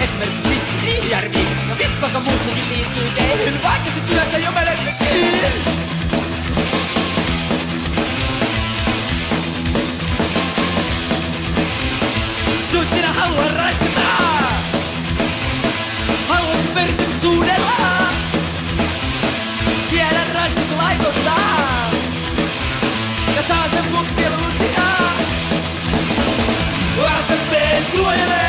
esimerkiksi Riihijärvi. Ja no vispaka muuttukin liittyy teihin, vaikka se työssä jo menetti. sut haluan raiskata. Haluan persin suudella. Tiedän raiskassa laitontaa. Ja saa sen vuoksi vielä lusia. Asepeen suojelee.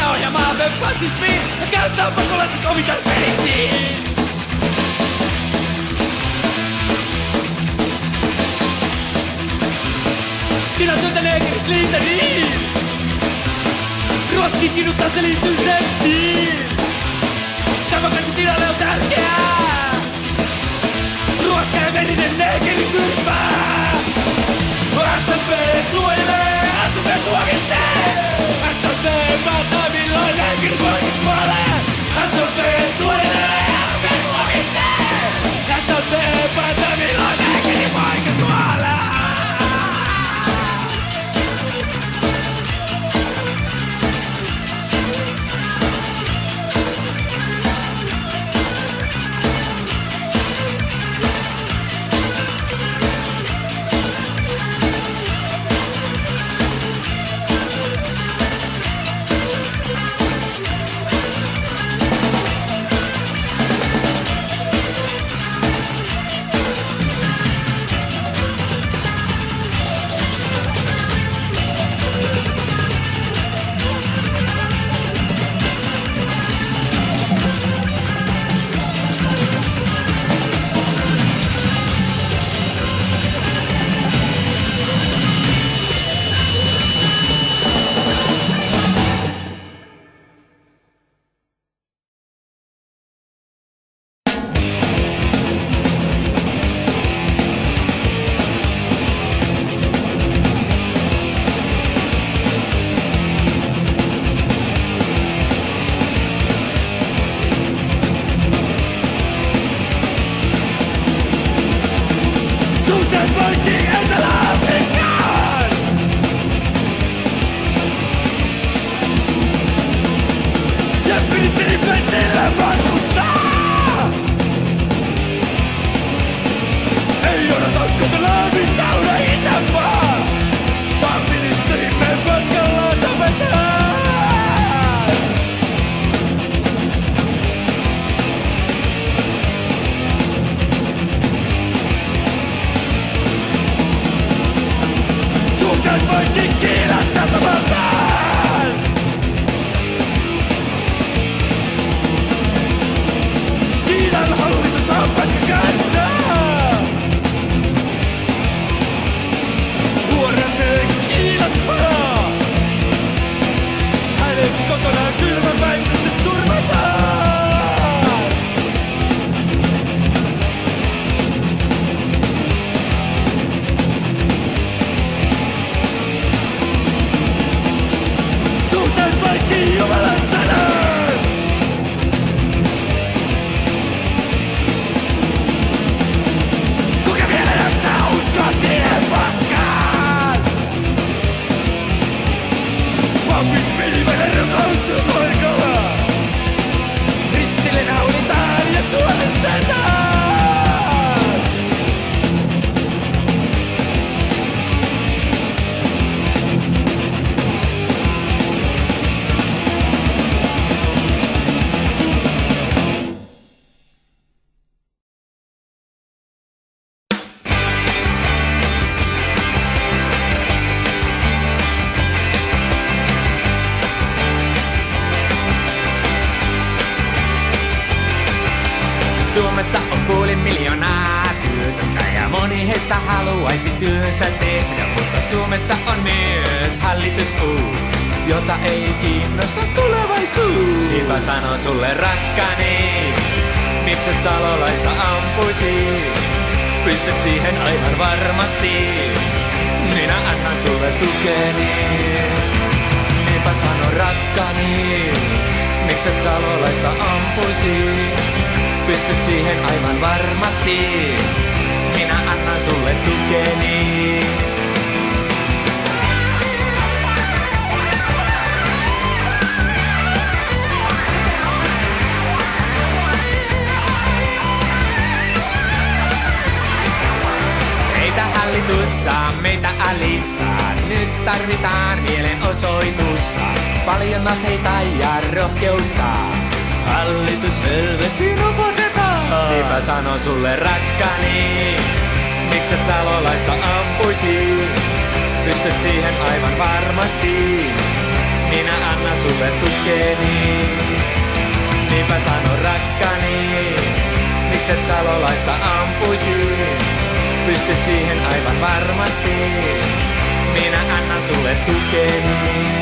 Minä oon ja mä ohjaamaan fasismiin ja käyttää pakolaiset omita periksi. Minä työntäneet liitä niin! Ruoskin kinuttaa se liittyy seksiin! Tämä kaikki tilalle on tärkeää! Ruoska ja verinen neekeri kyrpää! SMP suojelee! Työnsä tehdä, mutta Suomessa on myös hallitus jota ei kiinnosta tulevaisuus. Niinpä sanon sulle rakkani, mikset salolaista ampuisi, pystyt siihen aivan varmasti, minä annan sulle tukeni. Niinpä sanon rakkani, mikset salolaista ampuisi, pystyt siihen aivan varmasti. Sulle tukeni. Meitä hallitus saa meitä alistaa. Nyt tarvitaan mielenosoitusta. Paljon aseita ja rohkeutta. Hallitus helvettiin robotetaan. Niinpä sanon sulle rakkani. Mikset salolaista ampuisi? Pystyt siihen aivan varmasti. Minä annan sulle tukeni. Niinpä sanon rakkani. Mikset salolaista ampuisi? Pystyt siihen aivan varmasti. Minä annan sulle tukeni.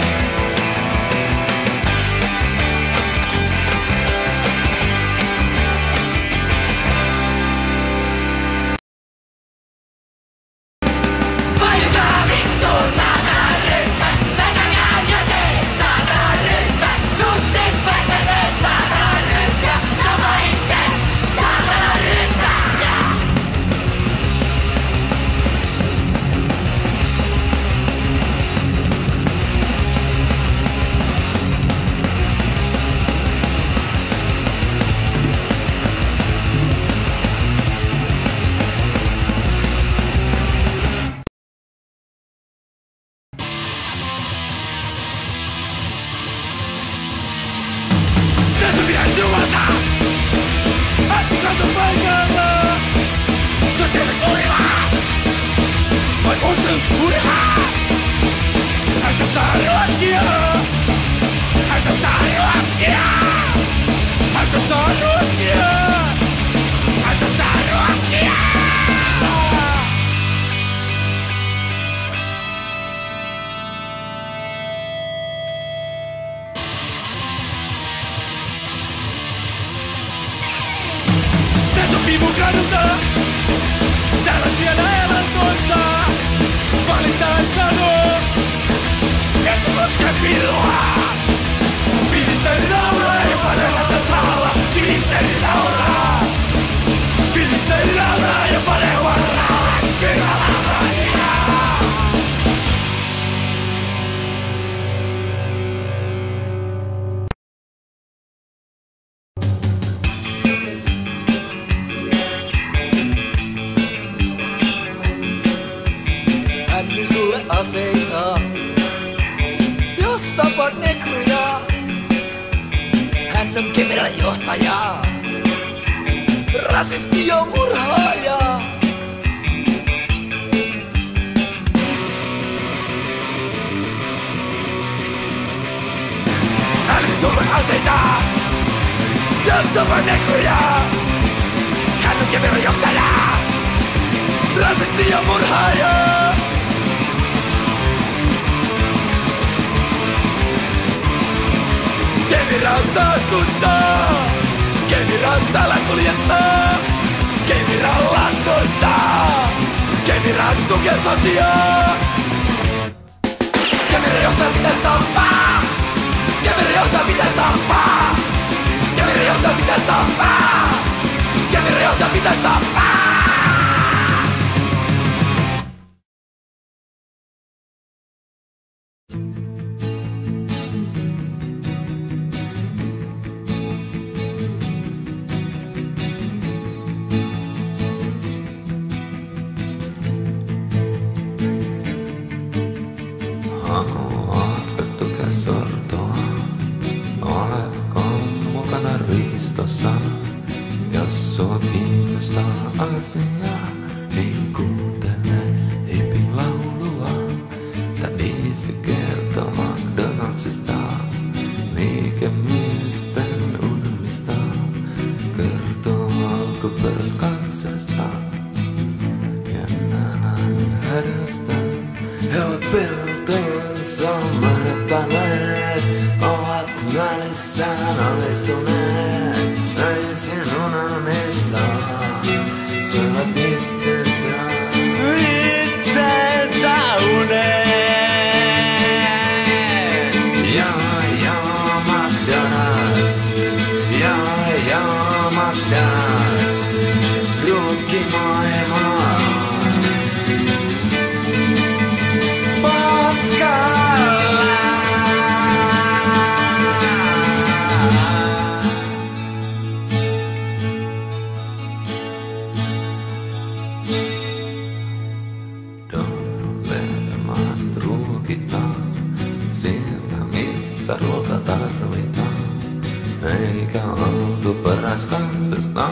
Ranskasta.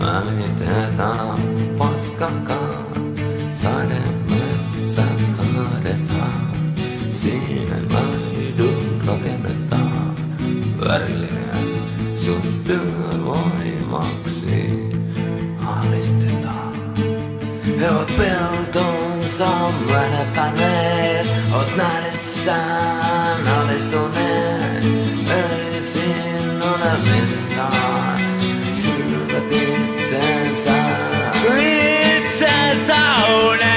Välitetään paskakaa, sademetsän kaadetaan. Siihen laidun rakennetaan värillinen sun työvoimaksi alistetaan. He ovat peltonsa menettäneet, oot nähdessään alistuneet öisin to the bitter sound. Bitter.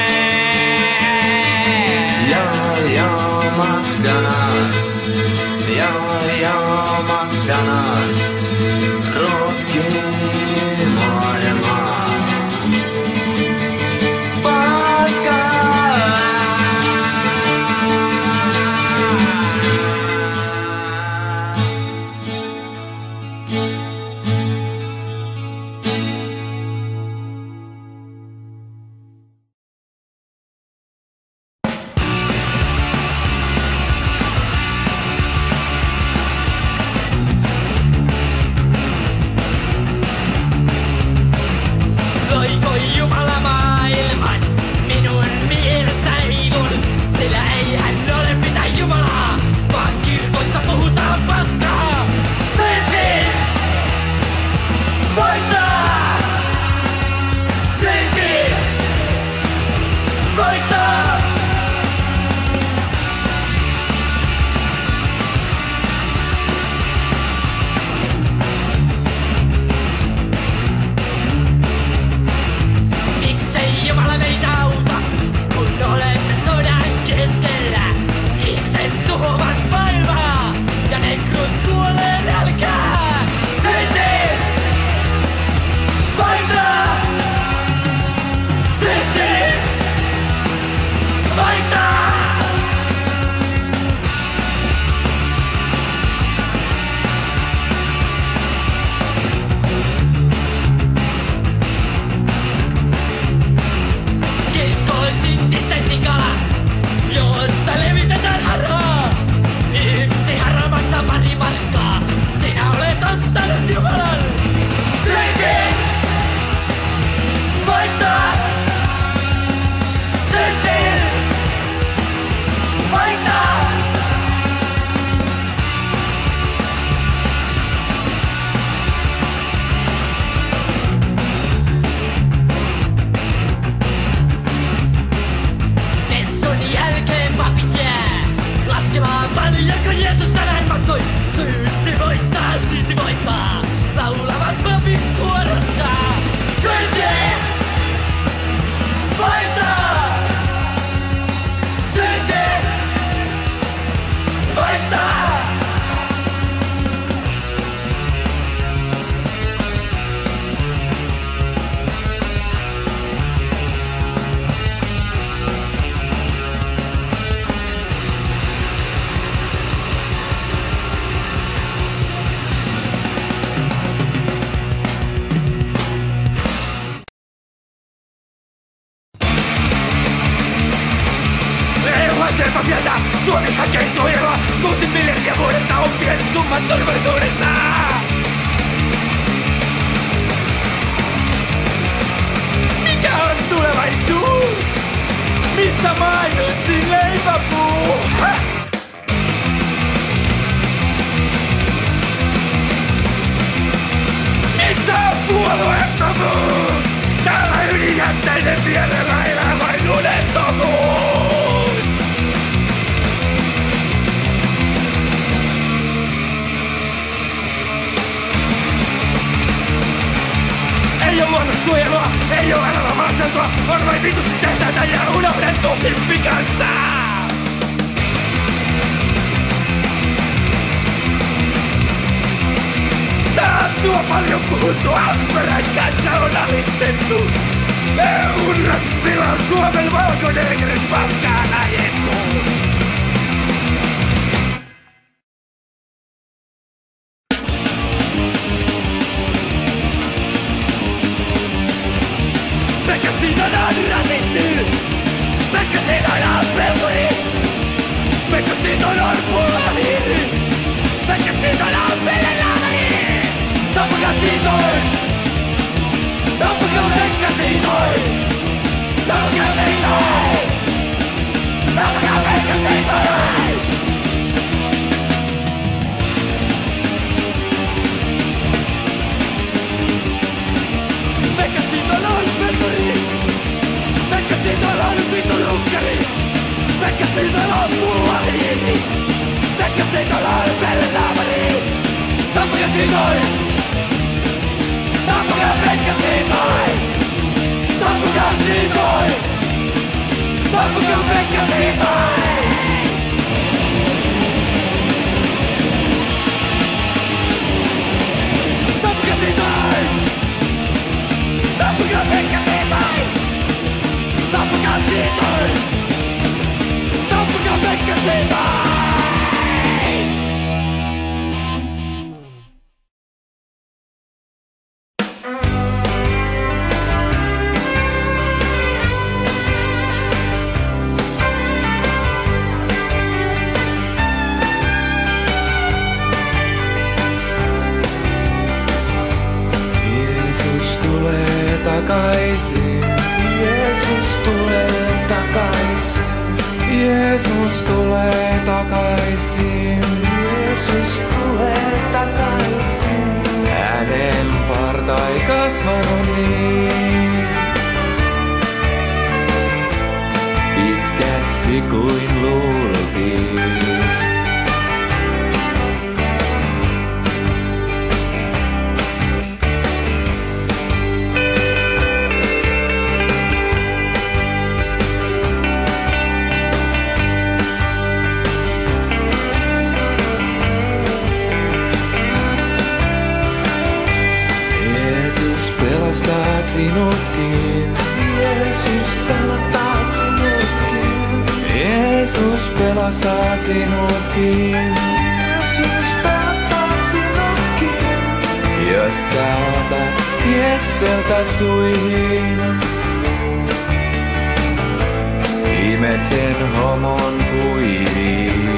takaisin. Jeesus tulee takaisin. Jeesus tulee takaisin. Jeesus tulee takaisin. Hänen partai kasvanut niin. Pitkäksi kuin luultiin. sinutkin. Jeesus pelastaa sinutkin. Jeesus pelastaa sinutkin. Jeesus pelastaa sinutkin. Jos sä otat Jesseltä suihin. Imet sen homon kuiviin.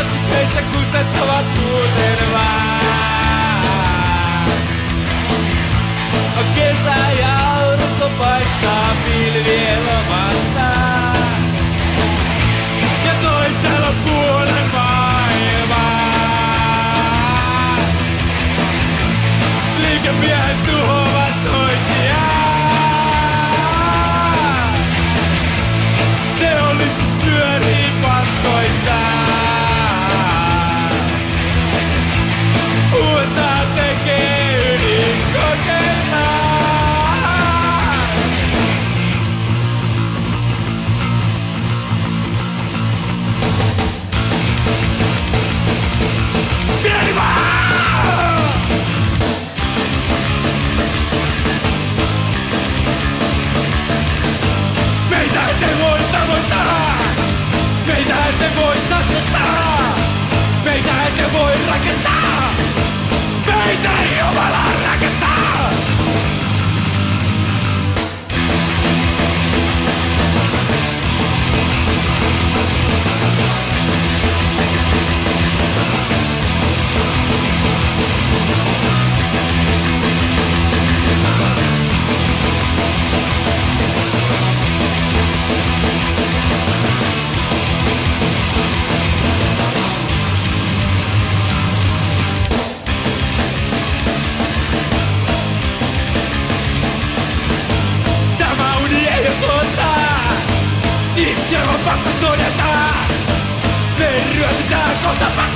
Jatkeista kusettavat tunteina Moirra que está! ¡Veinte y la que está! the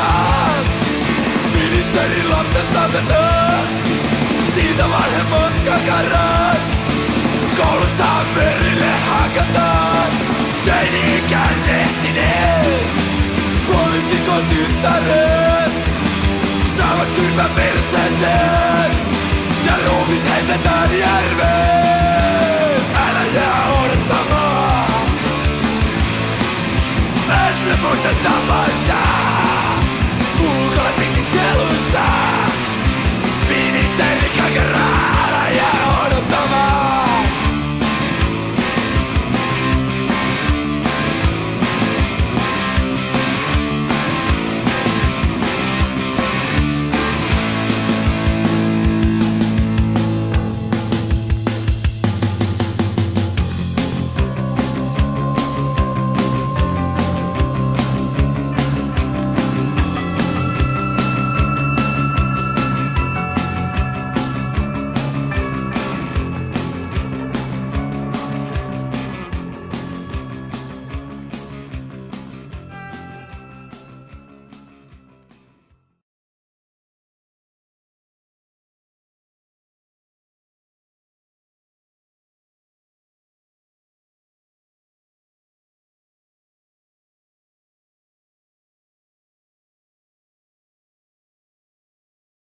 70-vuotiaat. Ministerin lapset tapetaan. Siitä vanhemmat kakarat. Koulussa verille hakataan. Teini-ikään lehtinen. Poliitikon tyttäret. Saavat kylmä perseeseen. Ja ruumis heitetään järveen. Älä jää odottamaan. Et le falsa agarrar allá.